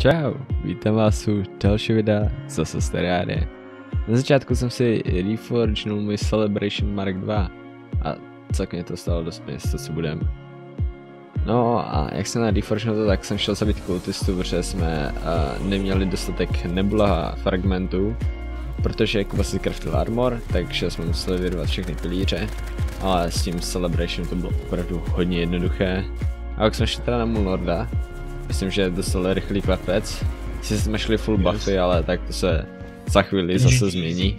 Čau, vítám vás u dalšího videa zase z Terrarie. Na začátku jsem si reforgenul můj Celebration Mark 2 a celkem to stalo dost peněz, to si budem. No a jak jsem na reforgenul to, tak jsem šel zabít kultistu, protože jsme uh, neměli dostatek nebula fragmentů, protože Kuba si craftil armor, takže jsme museli vyrvat všechny pilíře, ale s tím Celebration to bylo opravdu hodně jednoduché. A jak jsme šli teda na Mulorda, Myslím, že dostal rychlý klepec. Sice jsme šli full buffy, ale tak to se za chvíli zase změní.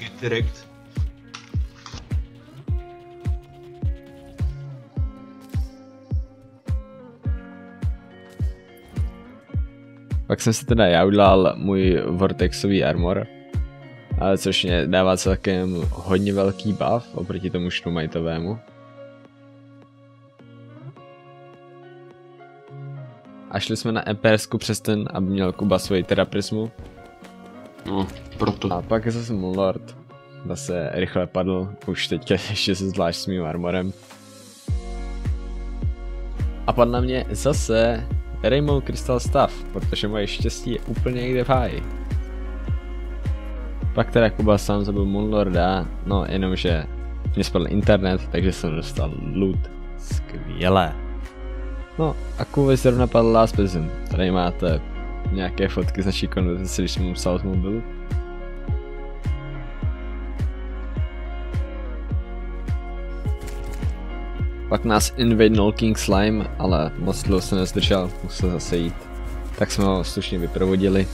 Pak jsem si teda já udělal můj Vortexový armor, ale což mě dává celkem hodně velký buff oproti tomu Schnumajtovému. A šli jsme na Empersku přes ten, aby měl Kuba svoji teraprismu. No, proto. A pak zase Moonlord. Zase rychle padl, už teďka ještě se zvlášť s mým armorem. A padl na mě zase Rainbow Crystal Staff, protože moje štěstí je úplně někde v háji. Pak teda Kuba sám zabil Moonlorda, no jenomže mě spadl internet, takže jsem dostal loot. Skvělé. No a Kuba zrovna padl Last Prison. Tady máte nějaké fotky z naší konverzace, když jsem mu psal z mobilu. Pak nás invadnul King Slime, ale moc dlouho se nezdržel, musel zase jít. Tak jsme ho slušně vyprovodili.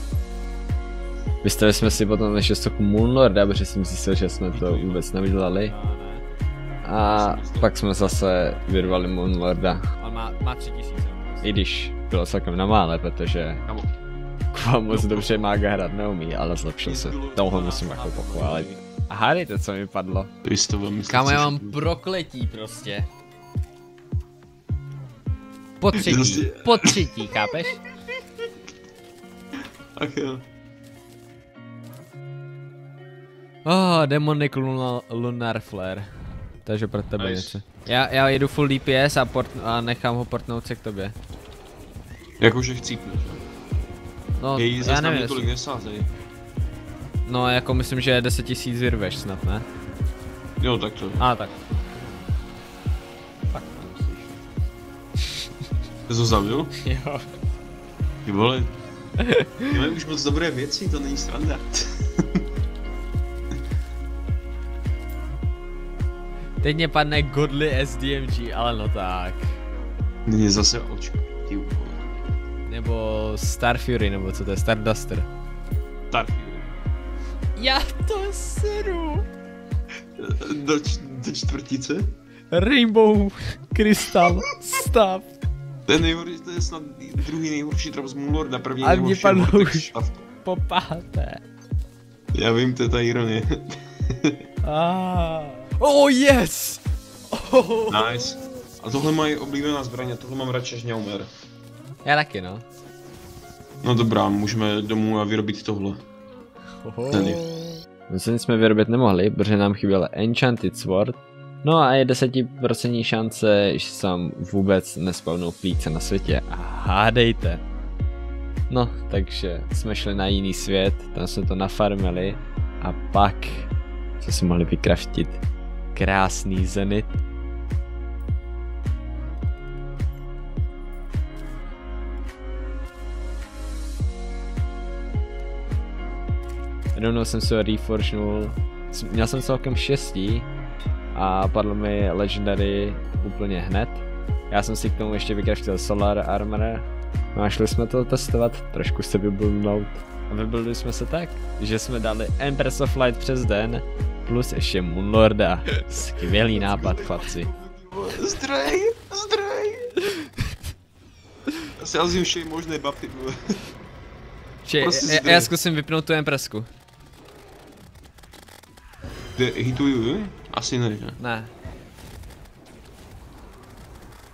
Vystavili jsme si potom ještě stoku Moonlorda, protože jsem zjistil, že jsme to vůbec nevydělali. A pak jsme zase vyrvali Moonlorda. Má, má tři tisíce. I když bylo celkem na mále, protože Kamo, Kuba moc dobře mága hrát neumí, ale zlepšil se. Tohle musím jako pochválit. A hádejte, co mi padlo. to jsi to velmi Kámo, já mám prokletí prostě. Po třetí, Prostě- po třetí, chápeš? Ach jo. Oh, Demonic Lunar, Lunar Flare. Takže pro tebe Nice. něco. Já, já jedu full DPS a, port, a nechám ho portnout se k tobě. Jakože chcípneš. No, Její já nevím, tolik nesázej. no jako myslím, že 10 tisíc vyrveš snad, ne? Jo, tak to. A tak. Tak Jsi to zabil? Jo. Ty vole. Ty už moc dobré věci, to není sranda. Teď mě padne Godly SDMG, ale no tak. Není zase očko. Ty vole. Nebo Star Fury, nebo co to je, Starduster. Starfield. Já to seru. Do, č- do čtvrtice? Rainbow Crystal Stav. To je nejhorší, to je snad druhý nejhorší drop z Moonlorda, první A mě nejhorší padlo Vortex už. stav. Po páté. Já vím, to je ta ironie. Ah. Oh yes! Oh. nice. A tohle mají oblíbená zbraně, tohle mám radši než Njaumer. Já taky no. No dobrá, můžeme domů a vyrobit tohle. Oh. Ten je. No co nic jsme vyrobit nemohli, protože nám chyběl Enchanted Sword. No a je 10% šance, že se tam vůbec nespavnou plíce na světě. A hádejte. No, takže jsme šli na jiný svět, tam jsme to nafarmili a pak jsme si mohli vykraftit krásný zenit. Rovnou jsem se reforgenul, měl jsem celkem štěstí a padlo mi Legendary úplně hned. Já jsem si k tomu ještě vykraftil Solar Armor no a šli jsme to testovat, trošku se vybuldnout. A vybuldili jsme se tak, že jsme dali Empress of Light přes den, plus ještě Moonlorda. Skvělý nápad, chlapci. Zdroj, zdroj. Já si asi všej možné buffy, vole. Či, Prostě já, já zkusím vypnout tu empresku. Hituju? Asi ne, že? Ne.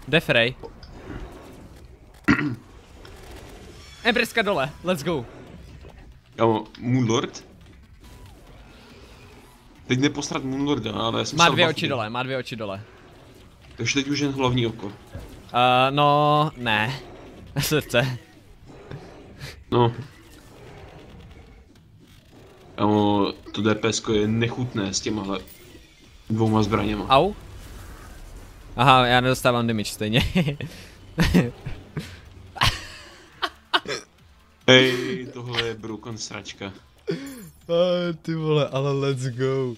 Defray. Empreska dole, let's go. Kámo, Moonlord? Teď nepostrat Moonlorda, ale já jsem Má dvě oči dole, má dvě oči dole. Takže teď už jen hlavní oko. Uh, no, ne. Srdce. No. Kámo, to DPS je nechutné s těmahle dvouma zbraněma. Au. Aha, já nedostávám damage stejně. Hej, tohle je broken sračka. A ty vole, ale let's go.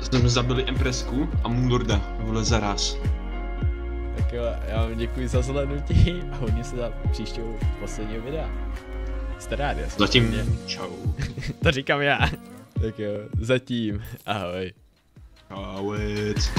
Jsme zabili Empresku a Moonlorda, vole, zaraz. Tak jo, já vám děkuji za zhlednutí a hodně se za příštího posledního videa. Jste rádi? Zatím samozřejmě. čau. To říkám já. Tak jo, zatím. Ahoj. Čauec.